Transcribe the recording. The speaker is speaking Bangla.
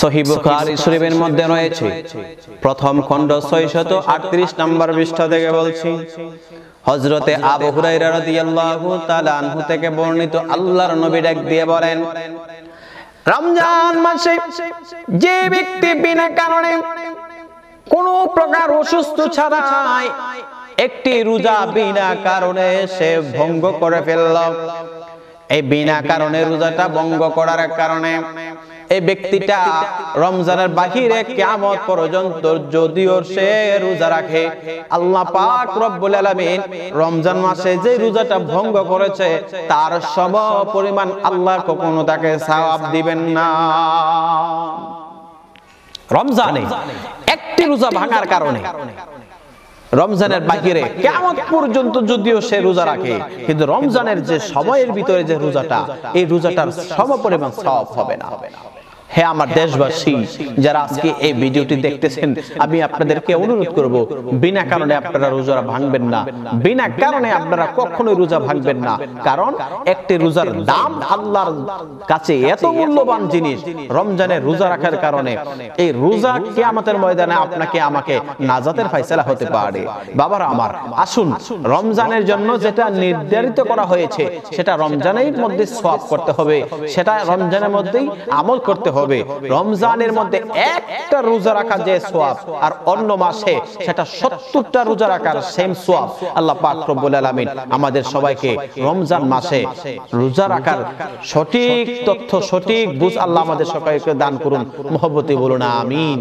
সহি বুখারী শরীফের মধ্যে রয়েছে। প্রথম খণ্ড 638 নম্বর পৃষ্ঠা থেকে বলছি। হযরতে আবু হুরায়রা রাদিয়াল্লাহু তাআলা আনহু থেকে বর্ণিত আল্লাহর নবী ডাক দিয়ে বলেন রমজান মাসে যে ব্যক্তি বিনা কারণে কোনো প্রকার অসুস্থ ছাড়াই একটি রোজা বিনা কারণে সে ভঙ্গ করে ফেলল। এই বিনা কারণে রোজাটা ভঙ্গ করার কারণে এই ব্যক্তিটা রমজানের বাহিরে কিয়ামত পর্যন্ত যদিও সে রোজা রাখে, আল্লাহ পাক রব্বুল আলামিন রমজান মাসে যে রোজাটা ভঙ্গ করেছে, তার সব পরিমাণ আল্লাহ কখনো তাকে সওয়াব দিবেন না। রমজানে একটি রোজা ভাঙার কারণে রমজানের বাহিরে কেমন পর্যন্ত যদিও সে রোজা রাখে কিন্তু রমজানের যে সময়ের ভিতরে যে রোজাটা এই রোজাটার সম পরিমাণ সব হবে না। হে আমার দেশবাসী, যারা আজকে এই ভিডিওটি দেখতেছেন, আমি আপনাদেরকে অনুরোধ করব, বিনা কারণে আপনারা রোজা ভাঙবেন না। বিনা কারণে আপনারা কখনোই রোজা ভাঙবেন না। কারণ একটি রোজার দাম আল্লাহর কাছে এত মূল্যবান জিনিস, রমজানের রোজা রাখার কারণে এই রোজা কিয়ামতের ময়দানে আপনাকে, আমাকে নাজাতের ফয়সালা হতে পারে। বাবারা আমার, আসুন, রমজানের জন্য যেটা নির্ধারিত করা হয়েছে, সেটা রমজানের মধ্যে সওয়াব করতে হবে, সেটা রমজানের মধ্যেই আমল করতে হবে। রমজানের মধ্যে একটা রোজা রাখা যে সোয়াব আর অন্য মাসে সেটা সত্তরটা রোজা রাখার সেম সোয়াব। আল্লাহ পাক রব্বুল আলামিন আমাদের সবাইকে রমজান মাসে রোজা রাখার সঠিক তথ্য সঠিক বুঝ আল্লাহ আমাদের সবাইকে দান করুন। মহব্বতে বলুন আমিন।